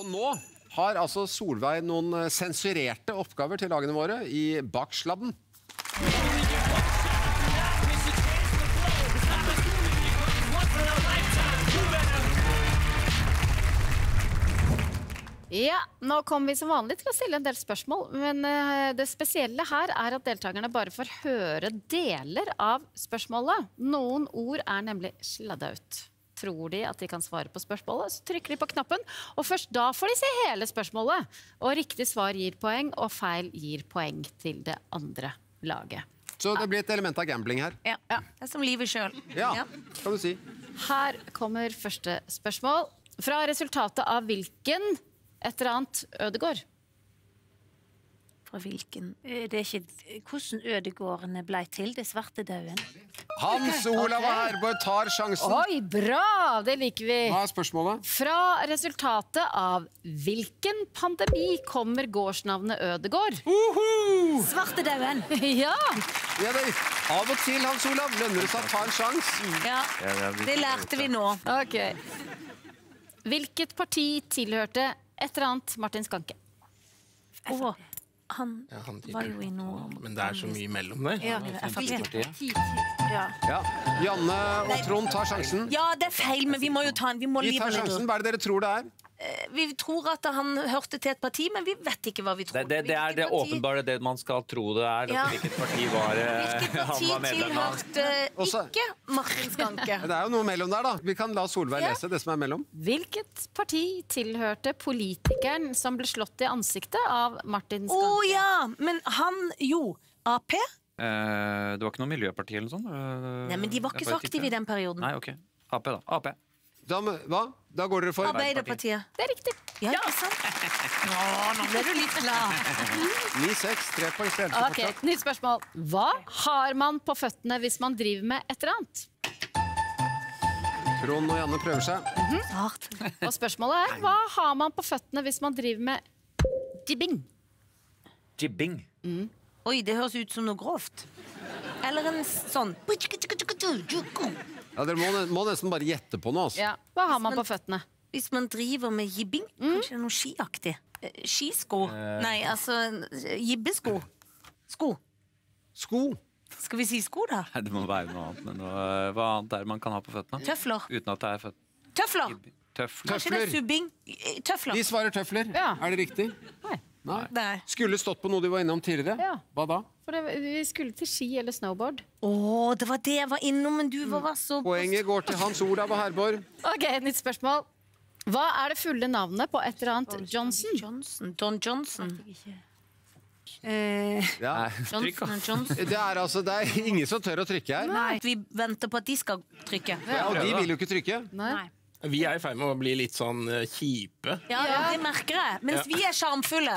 Og nå har altså Solveig noen eh, sensurerte oppgaver til lagene våre i Bakslabben. Ja, nå kommer vi som vanlig til å stille en del spørsmål, men eh, det spesielle her er at deltakerne bare får høre deler av spørsmålet. Noen ord er nemlig sladda ut. Tror de at de kan svare på spørsmålet, så trykker de på knappen, og først da får de se hele spørsmålet. Og riktig svar gir poeng, og feil gir poeng til det andre laget. Så det blir et element av gambling her. Ja. Det er som livet sjøl. Ja, kan du si. Her kommer første spørsmål. Fra resultatet av hvilken et eller annet Ødegård? Fra hvilken Eh, Det er ikke hvordan ødegårdene blei til, det svartedauden. Hans Olav Herborg tar sjansen. Oi, bra! Det liker vi. Hva er spørsmålet? Fra resultatet av hvilken pandemi kommer gårdsnavnet Ødegård? Svartedauden! ja! Ja, det av og til, Hans Olav, lønner det seg å ta en sjanse. Ja, det lærte vi nå. Ok. Hvilket parti tilhørte et eller annet Martin Skanke? Å, han Ja, han var jo i noe Men det er så mye mellom der. ja. Ja. Ja. Janne og Trond tar sjansen. ja, det er feil, men vi må jo ta en. Vi må Vi tar sjansen. Hva er det dere tror det er? Vi tror at han hørte til et parti, men vi vet ikke hva vi tror. Det, det, det er det parti- åpenbare det man skal tro det er. Ja. Hvilket parti var eh, parti han var medlem av? tilhørte Også- ikke Martin Skanke? Det er jo noe mellom der, da. Vi kan la Solveig Ja. lese det som er mellom. Hvilket parti tilhørte politikeren som ble slått i ansiktet av Martin Skanke? Å oh, ja! Men han jo. Ap? Eh, det var ikke noe miljøparti eller noe sånt? Eh, Nei, men de var ikke så aktive i den perioden. Nei, ok. Ap, da. Ap. Da, hva? Da går dere for Arbeiderpartiet. Det er riktig. Ja, ikke sant? Nå, nå ble du litt glad. 9-6, tre poeng til Else Ok, fortsatt. Nytt spørsmål. Hva har man på føttene hvis man driver med et eller annet? Trond og Janne prøver seg. Mm -hmm. Og spørsmålet er hva har man på føttene hvis man driver med jibbing? Jibbing. Mm. Oi, det høres ut som noe grovt. Eller en sånn Ja, Dere må, må nesten bare gjette på noe. Altså. Ja. Hva har man på føttene? Hvis man driver med jibbing, kanskje noe skiaktig. Eh, Skisko. Nei, altså eh, jibbesko. Sko. Sko. Skal vi si sko, da? Nei, det må være noe annet. Men hva, hva annet er det man kan ha på føttene? Tøfler. Uten at det er føtt... Tøfler! Tøfler. Kanskje det er Tøfler. subbing? Eh, Tøfler. De svarer tøfler. Ja. Er det riktig? Nei. Nei. Skulle stått på noe de var innom tidligere. Ja. Hva da? For det, vi skulle til ski eller snowboard. Å, det var det jeg var innom, men du var så Poenget går til Hans Olav og Herborg. Ok, Nytt spørsmål. Hva er det fulle navnet på et eller annet Johnson? Johnson. Don Johnson. Ja. Johnson Johnson. Det er altså, det er ingen som tør å trykke her. Nei, vi venter på at de skal trykke. Ja, og de vil jo ikke trykke. Nei. Vi er i ferd med å bli litt sånn eh, kjipe. Ja, det merker jeg. Mens vi er sjarmfulle.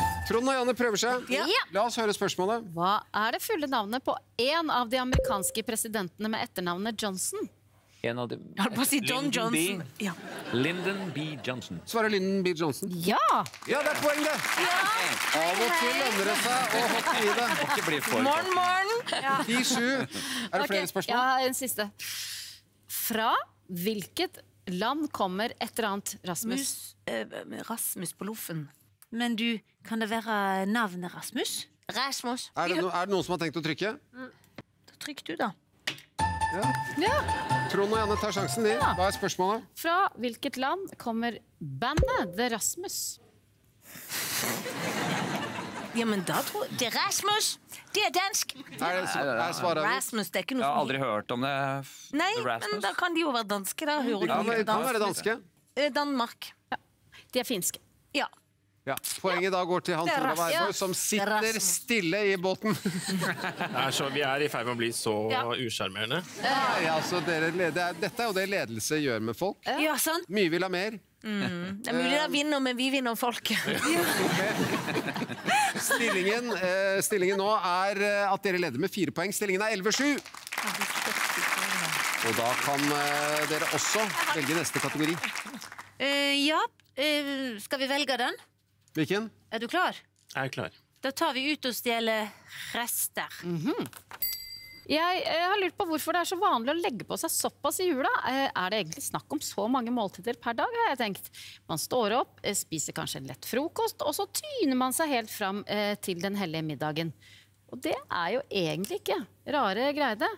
Trond og Janne prøver seg. Ja. La oss høre spørsmålet. Hva er det fulle navnet på en av de amerikanske presidentene med etternavnet Johnson? En av de Jeg holdt på å si John Lyndon Johnson. B. Ja. Lyndon B. Johnson. Svarer Lyndon B. Johnson. Ja! Ja, det er poeng, det! Av og til lønner det seg å hoppe i det. Må ikke bli for Morgen, morgen! 10-7. Er det okay. flere spørsmål? Ja, en siste. Fra hvilket land kommer et eller annet Rasmus? Mus, eh, Rasmus på loffen. Men du, kan det være navnet Rasmus? Rasmus. Er det, no, er det noen som har tenkt å trykke? Da Trykk du, da. Ja. Trond og Janne tar sjansen, de. Hva er spørsmålet? Fra hvilket land kommer bandet The Rasmus? Ja, men da tror jeg Det er Rasmus! Det er dansk! Er, det, er svaret? Rasmus, det er ikke noe Jeg har aldri hørt om det. Nei, The men da kan de jo være danske, da. Hører Ja, men kan være dansk? danske. Danmark. Ja. De er finske. Ja. Ja. Poenget da går til Hans Olav. Herborg, som sitter er stille i båten. Det er så, vi er i ferd med å bli så Ja. usjarmerende. Nei, altså, dere, det er, dette er jo det ledelse gjør med folk. ja, sant? Mye vil ha mer. Det er mulig de vinner, men vi vinner folket. Stillingen, eh, stillingen nå er eh, at dere leder med fire poeng. Stillingen er 11-7. Og da kan eh, dere også velge neste kategori. Eh, ja, eh, skal vi velge den? Hvilken? Er du klar? Jeg er klar. Da tar vi ut og stjeler rester. Jeg, eh, har lurt på hvorfor det er så vanlig å legge på seg såpass i jula. Eh, er det egentlig snakk om så mange måltider per dag, har jeg tenkt. Man står opp, eh, spiser kanskje en lett frokost, og så tyner man seg helt fram eh, til den hellige middagen. Og det er jo egentlig ikke rare greier. det.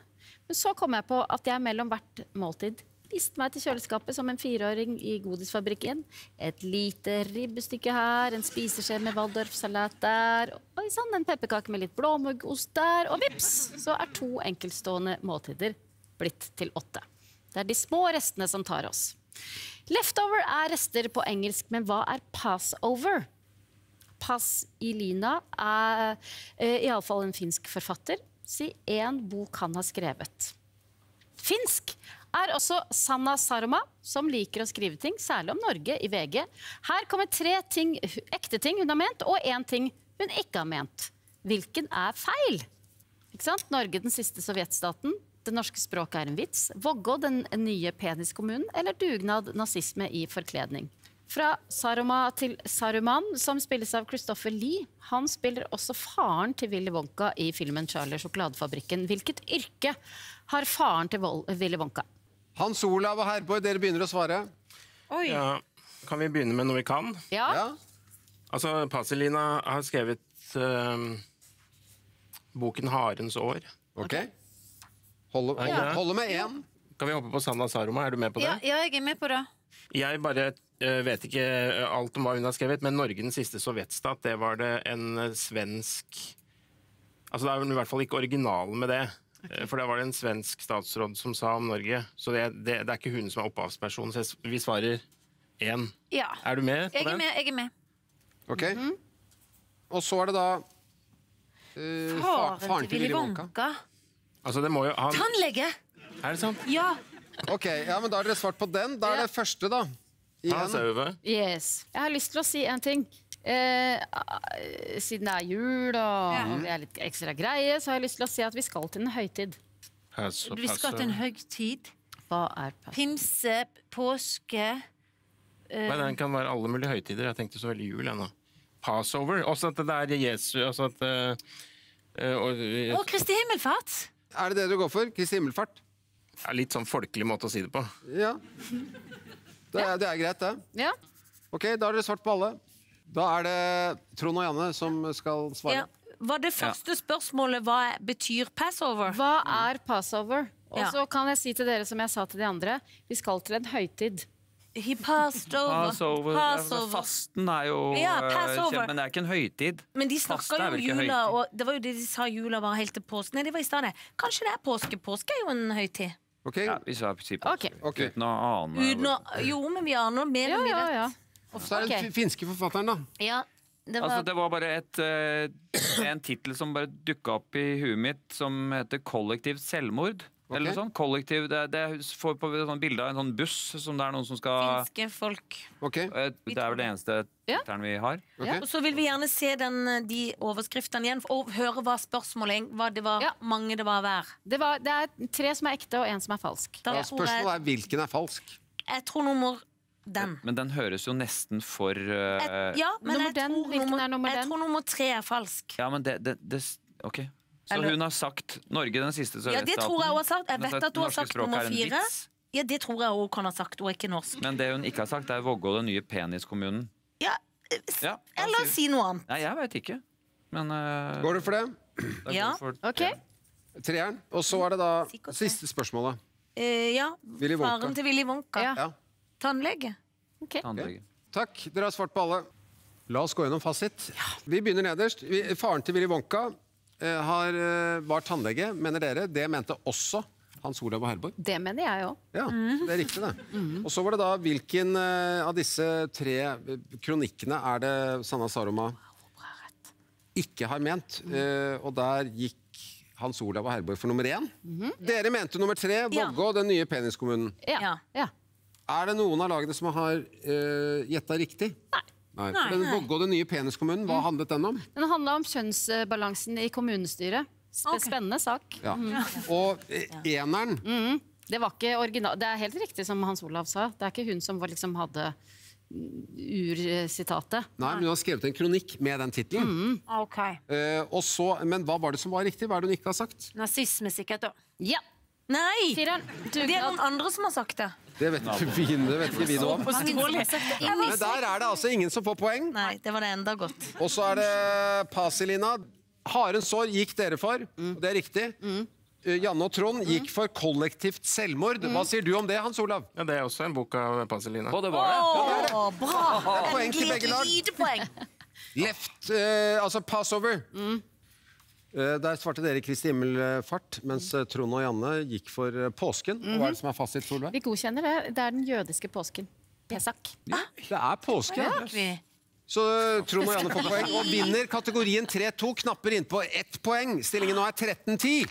Men så kom jeg på at jeg mellom hvert måltid liste meg til kjøleskapet som en fireåring i godisfabrikken. Et lite ribbestykke her, en spiseskje med waldorfsalat der, oi sann, en pepperkake med litt blåmuggost der, og vips, så er to enkeltstående måltider blitt til åtte. Det er de små restene som tar oss. Leftover er rester på engelsk, men hva er passover? Pass Ilina er uh, iallfall en finsk forfatter. Si én bok han har skrevet. Finsk er også Sanna Saroma, som liker å skrive ting, særlig om Norge, i VG. Her kommer tre ting, ekte ting hun har ment, og én ting hun ikke har ment. Hvilken er feil? Ikke sant? Norge, den siste sovjetstaten. Det norske språket er en vits. Vågå, den nye peniskommunen. Eller dugnad, nazisme i forkledning. Fra Saroma til Saruman, som spilles av Christopher Lee. Han spiller også faren til Willy Wonka i filmen 'Charlie sjokoladefabrikken'. Hvilket yrke har faren til Willy Wonka? Hans Olav og Herborg, dere begynner å svare. Oi. Ja, kan vi begynne med noe vi kan? Ja, Ja. Altså, Paselina har skrevet uh, boken 'Harens år'. Ok. Holder, Ja. holder med én. Kan vi hoppe på Sanna Saroma? Er du med på det? Ja, ja, jeg er med på det. Jeg bare uh, vet ikke eh, alt om hva hun har skrevet, men Norge den siste sovjetstat, det var det en svensk Altså Det er i hvert fall ikke originalen med det. Eh, For det var det en svensk statsråd som sa om Norge. Så det, det, det er ikke hun som er opphavspersonen. Så vi svarer én. Ja. Er du med på Jeg er det? med. jeg er med. Ok. Og så er det da uh, faren, Faren til Willy Wonka. Altså, det må jo han Tannlege! Er det sant? Ja. Ok, ja, men Da har dere svart på den. Da er det første, da. Igjen. Yes. Jeg har lyst til å si en ting. Eh, eh, siden det er jul og det er litt ekstra greie, så har jeg lyst til å si at vi skal til en høytid. Passer, Vi skal til en høytid. Hva er pass? Pinse, påske Nei, Den kan være alle mulige høytider. Jeg tenkte så veldig jul. ennå. Passover. Også at det er Jesu altså at, eh, eh, og, og Kristi himmelfart. Er det det du går for? Kristi himmelfart? Det er Litt sånn folkelig måte å si det på. Ja. Det er, det er greit, det. Ja. Ok, Da har dere svart på alle. Da er det Trond og Janne som skal svare. Ja. Var det første spørsmålet hva betyr passover? Hva er passover? Og Ja. så kan jeg si til dere som jeg sa til de andre, vi skal til en høytid. He passed over. Passover. Passover. Fasten er jo Ja, eh, Passover. kjent, men det er ikke en høytid. Men de snakker snakka er jo om jula, høytid? og det var jo det de sa jula var helt til påske. Nei, det var i stedet. Kanskje det er påske. Påske er jo en høytid. Ok, Ja, hvis jeg sier på okay. Ok. Uten å ane Uten å, jo, men vi aner mer Ja, enn vi ja, vet. Ja. Så er det den finske forfatteren, da. Ja, det var Altså, det var bare et, uh, en tittel som bare dukka opp i huet mitt, som heter 'Kollektivt selvmord'. Eller sånn. Kollektiv, det, det får på sånn bilde av en sånn buss som det er noen som skal finske folk. Ok, eh, Det er vel det eneste Ja. vi har. ok. Og så vil vi gjerne se den, de overskriftene igjen, og høre hva spørsmålet hva det var, Ja. mange det var hver. Det, var, det er tre som er ekte, og én som er falsk. Da Ja, spørsmålet er hvilken er falsk. jeg tror nummer den. Men den høres jo nesten for uh, Et, ja, men Nummer jeg, den, tror hvilken nummer, er nummer jeg tror nummer tre er falsk. Ja, men det, det, det OK. Så Eller- hun har sagt Norge den siste Ja, det tror jeg hun har sagt. Jeg vet at hun har sagt nummer er fire. Ja, det tror jeg hun kan ha sagt. Hun er ikke norsk. Men det hun ikke har sagt, er Vågå, den nye peniskommunen. Ja, Ja, eller si noe annet. Nei, jeg veit ikke. Men uh, Går du for det? det Ja. for Ok. Ja. Treeren. Og så er det da Sikkert siste spørsmålet. Uh, ja, faren til Willy Wonka. Ja. Ja. Tannlege. ok. Tannlege. Takk, dere har svart på alle. La oss gå gjennom fasit. Vi begynner nederst. Vi, faren til Willy Wonka eh, har, eh, var tannlege, mener dere. Det mente også Hans Olav og Herborg. Det mener jeg òg. Ja, det er riktig, det. Og så var det da hvilken eh, av disse tre kronikkene er det Sanna Saroma ikke har ment? Eh, og der gikk Hans Olav og Herborg for nummer én. Dere mente nummer tre, Ja. Vågå, den nye peniskommunen. Ja. Ja. Er det noen av lagene som har uh, gjetta riktig? Nei. Nei. Nei. den Vågå, den nye peniskommunen, hva handlet den om? Den handla om kjønnsbalansen i kommunestyret. Spennende sak. Ja. Og eh, eneren Det var ikke original... Det er helt riktig som Hans Olav sa. Det er ikke hun som var, liksom hadde ursitatet. Nei, men hun har skrevet en kronikk med den tittelen. Mm. Okay. Uh, men hva var det som var riktig? Hva er det hun ikke har sagt? Nazisme, sikkert. da. Ja! Nei! Det er noen andre som har sagt det. Det vet ikke vi, det vet ikke vi noe om. Men der er det altså ingen som får poeng. Nei, det var det enda godt. Og så er det Pasilina. Harens sår gikk dere for, og det er riktig. Eh, Janne og Trond gikk for kollektivt selvmord. Hva sier du om det, Hans Olav? Ja, det er også en bok av Pasilina. Å, det var det. Å, bra! Det er poeng til begge lag. Left, uh, altså passover. Eh, der svarte dere Kristi himmelfart, mens eh, Trond og Janne gikk for påsken. påsken. -hmm. hva er det som er fasit, Solveig? Vi godkjenner det. Det er den jødiske påsken. Pesak. Det er påske. Ja. Så eh, Trond og Janne får poeng. Og vinner kategorien 3-2, knapper innpå ett poeng. Stillingen nå er 13-10.